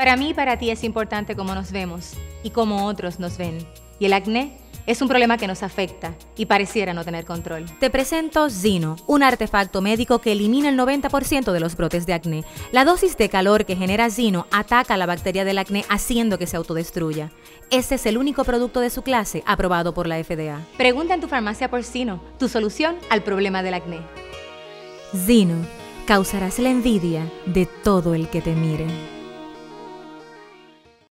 Para mí y para ti es importante cómo nos vemos y cómo otros nos ven. Y el acné es un problema que nos afecta y pareciera no tener control. Te presento Zino, un artefacto médico que elimina el 90% de los brotes de acné. La dosis de calor que genera Zino ataca a la bacteria del acné haciendo que se autodestruya. Este es el único producto de su clase aprobado por la FDA. Pregunta en tu farmacia por Zino, tu solución al problema del acné. Zino, causarás la envidia de todo el que te mire.